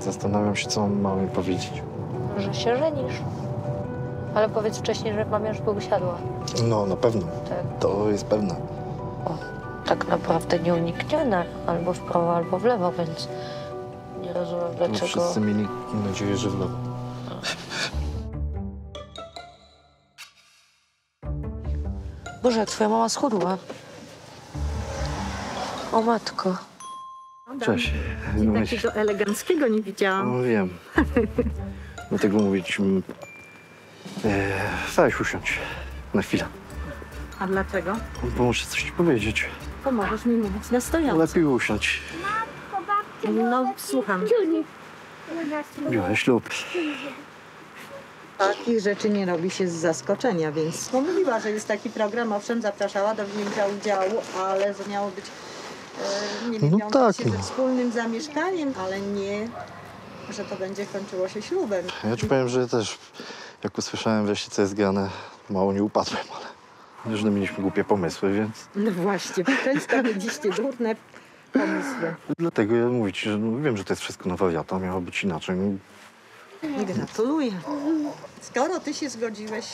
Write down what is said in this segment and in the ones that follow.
Zastanawiam się, co on ma mi powiedzieć. Że się żenisz. Ale powiedz wcześniej, że mamia już by usiadła. No, na pewno. Tak. To jest pewne. tak naprawdę nieuniknione. Albo w prawo, albo w lewo, więc nie rozumiem No, dlaczego. wszyscy mieli nadzieję, że w lewo. Boże, jak twoja mama schudła. O matko. Cześć. No, takiego eleganckiego nie widziałam. no wiem. Dlatego mm, E, weź usiądź na chwilę. A dlaczego? Bo muszę coś ci powiedzieć. Pomożesz mi mówić na stojąco. Lepiej usiądź. No, słucham. Biorę ślub. Takich rzeczy nie robi się z zaskoczenia, więc pomówiła, że jest taki program, owszem, zapraszała do wzięcia udziału, ale że miało być, nie wiem, No tak, się no. ze wspólnym zamieszkaniem, ale nie, że to będzie kończyło się ślubem. Ja ci powiem, że też jak usłyszałem wreszcie, co jest grane, mało nie upadłem, ale różne mieliśmy głupie pomysły, więc No właśnie, często mieliście durne pomysły. dlatego ja mówię ci, że no, wiem, że to jest wszystko na wariata, miało być inaczej. No, Gratuluję. Skoro ty się zgodziłeś,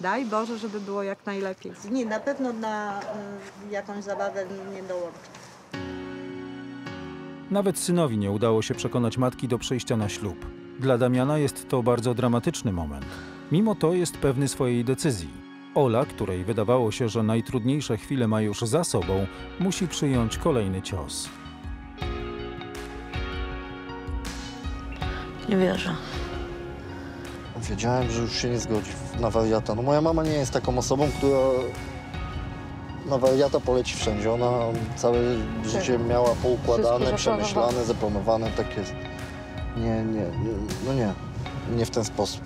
daj Boże, żeby było jak najlepiej. Nie, na pewno na y, jakąś zabawę nie dołączę. Nawet synowi nie udało się przekonać matki do przejścia na ślub. Dla Damiana jest to bardzo dramatyczny moment. Mimo to jest pewny swojej decyzji. Ola, której wydawało się, że najtrudniejsze chwile ma już za sobą, musi przyjąć kolejny cios. Nie wierzę. wiedziałem, że już się nie zgodzi na wariata. No moja mama nie jest taką osobą, która na wariata poleci wszędzie. Ona całe życie miała poukładane, przemyślane, zaplanowane, tak jest. Nie, nie, nie, no nie, nie w ten sposób.